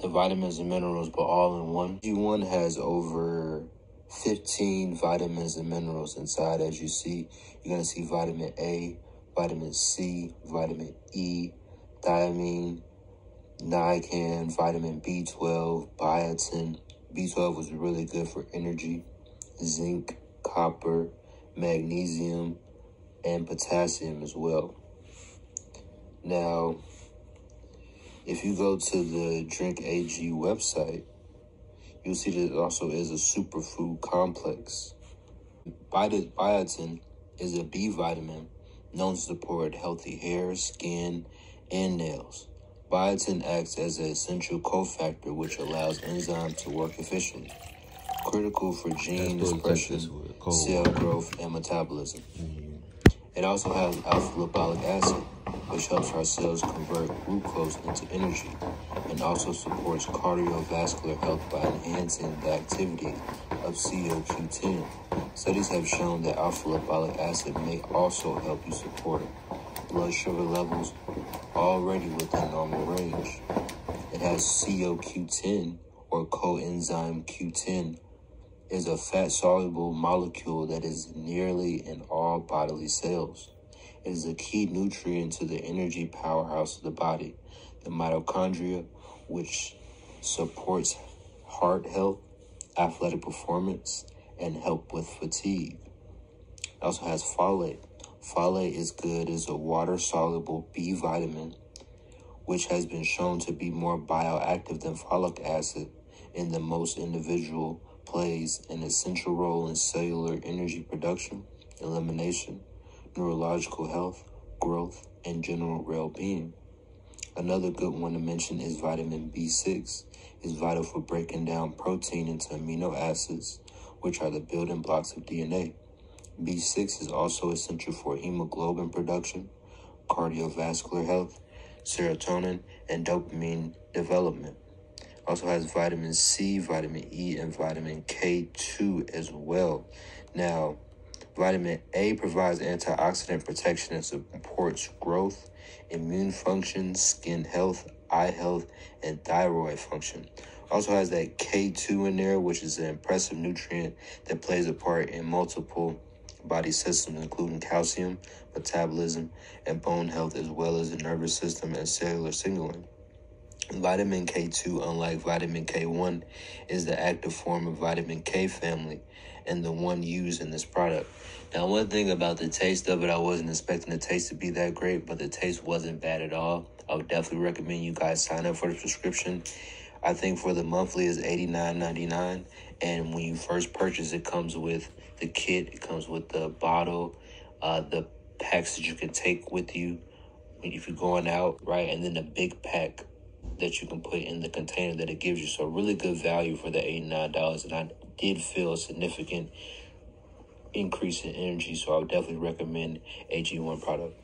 the vitamins and minerals, but all in one. AG1 has over 15 vitamins and minerals inside. As you see, you're going to see vitamin A, vitamin C, vitamin E, thiamine, niacin, vitamin B12, biotin. B12 was really good for energy, zinc, copper, magnesium, and potassium as well. Now, if you go to the Drink AG website, you'll see that it also is a superfood complex. Biotin is a B vitamin known to support healthy hair, skin, and nails. Biotin acts as an essential cofactor which allows enzymes to work efficiently, critical for gene expression, cell growth, and metabolism. Mm-hmm. It also has alpha lipoic acid, which helps our cells convert glucose into energy and also supports cardiovascular health by enhancing the activity of CoQ10. Studies have shown that alpha lipoic acid may also help you support blood sugar levels already within normal range. It has CoQ10 or coenzyme Q10 is a fat soluble molecule that is nearly in all bodily cells. Is a key nutrient to the energy powerhouse of the body, the mitochondria, which supports heart health, athletic performance, and help with fatigue. It also has folate. Folate is good as a water soluble B vitamin, which has been shown to be more bioactive than folic acid in the most individual plays an essential role in cellular energy production, elimination, neurological health, growth, and general well-being. Another good one to mention is vitamin B6. It's vital for breaking down protein into amino acids, which are the building blocks of DNA. B6 is also essential for hemoglobin production, cardiovascular health, serotonin, and dopamine development. Also has vitamin C, vitamin E, and vitamin K2 as well. Now, vitamin A provides antioxidant protection and supports growth, immune function, skin health, eye health, and thyroid function. Also has that K2 in there, which is an impressive nutrient that plays a part in multiple body systems, including calcium, metabolism, and bone health, as well as the nervous system and cellular signaling. Vitamin K2, unlike vitamin K1, is the active form of vitamin K family and the one used in this product. Now, one thing about the taste of it, I wasn't expecting the taste to be that great, but the taste wasn't bad at all. I would definitely recommend you guys sign up for the subscription. I think for the monthly is eighty nine ninety nine, and when you first purchase, it comes with the kit. It comes with the bottle, uh, the packs that you can take with you if you're going out, right, and then the big pack that you can put in the container that it gives you. So really good value for the $89. And I did feel a significant increase in energy. So I would definitely recommend AG1 product.